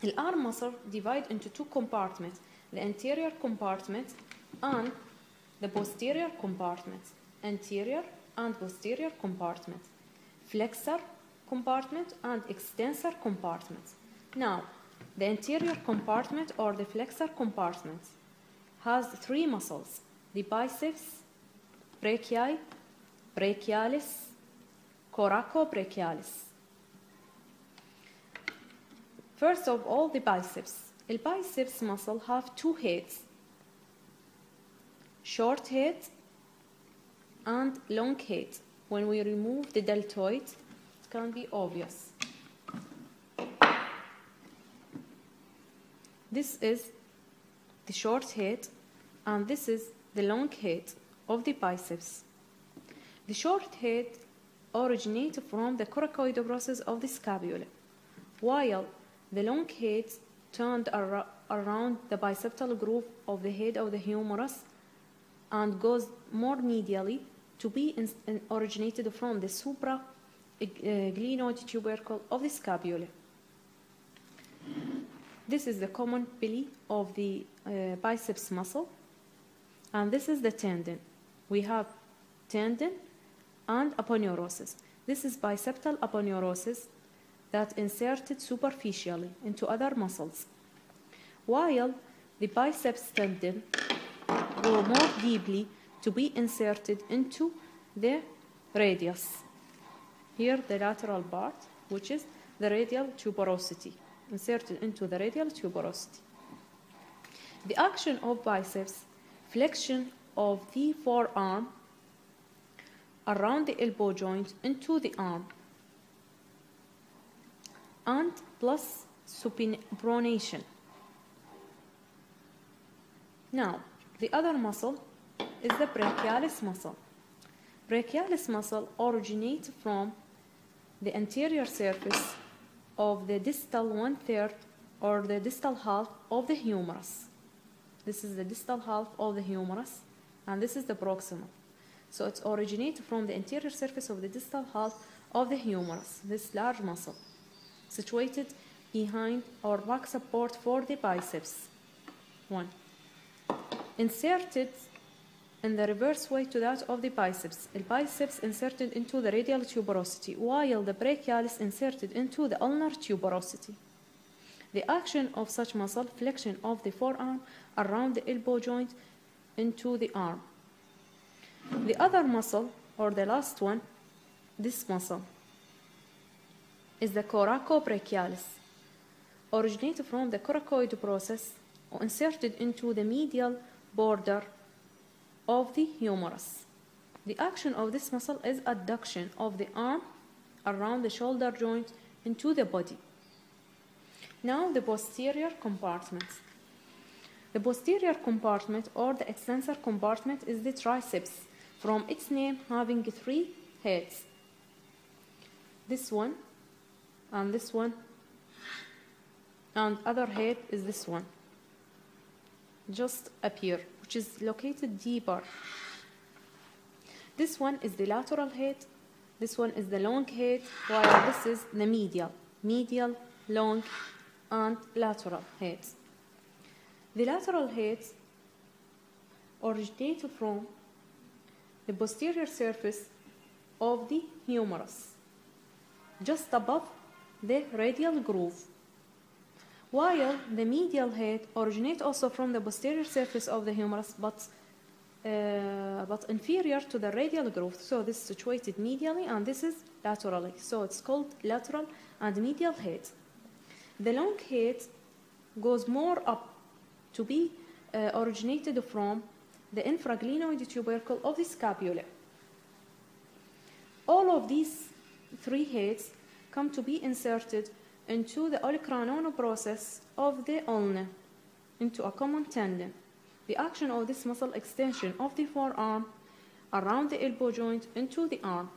The arm muscle divide into two compartments, the anterior compartment and the posterior compartment. Anterior and posterior compartment. Flexor compartment and extensor compartment. Now, the anterior compartment or the flexor compartment has three muscles, the biceps, brachii, brachialis, coracobrachialis. First of all, the biceps. The biceps muscle have two heads, short head and long head. When we remove the deltoid, it can be obvious. This is the short head and this is the long head of the biceps. The short head originates from the coracoid process of the scapula, while the long head turned ar- around the bicipital groove of the head of the humerus and goes more medially to be in, in originated from the supra uh, glenoid tubercle of the scapula. This is the common belly of the uh, biceps muscle, and this is the tendon. We have tendon and aponeurosis. This is bicipital aponeurosis that inserted superficially into other muscles, while the biceps tendon go more deeply to be inserted into the radius. Here, the lateral part, which is the radial tuberosity, inserted into the radial tuberosity. The action of biceps, flexion of the forearm around the elbow joint into the arm, and plus supination. Now, the other muscle is the brachialis muscle. Brachialis muscle originates from the anterior surface of the distal one third or the distal half of the humerus. This is the distal half of the humerus, and this is the proximal. So it originates from the anterior surface of the distal half of the humerus, this large muscle, situated behind or back support for the biceps. One. Inserted in the reverse way to that of the biceps. The biceps inserted into the radial tuberosity, while the brachialis inserted into the ulnar tuberosity. The action of such muscle flexion of the forearm around the elbow joint into the arm. The other muscle, or the last one, this muscle, is the coracobrachialis, originated from the coracoid process or inserted into the medial border of the humerus. The action of this muscle is adduction of the arm around the shoulder joint into the body. Now the posterior compartment. The posterior compartment or the extensor compartment is the triceps from its name having three heads. This one and this one and other head is this one. Just appear which is located deeper. This one is the lateral head, this one is the long head, while this is the medial, medial, long, and lateral heads. The lateral heads originate from the posterior surface of the humerus, just above the radial groove. While the medial head originates also from the posterior surface of the humerus but uh, but inferior to the radial groove. So this is situated medially and this is laterally. So it's called lateral and medial head. The long head goes more up to be uh, originated from the infraglenoid tubercle of the scapula. All of these three heads come to be inserted into the olecranon process of the ulna into a common tendon. The action of this muscle extension of the forearm around the elbow joint into the arm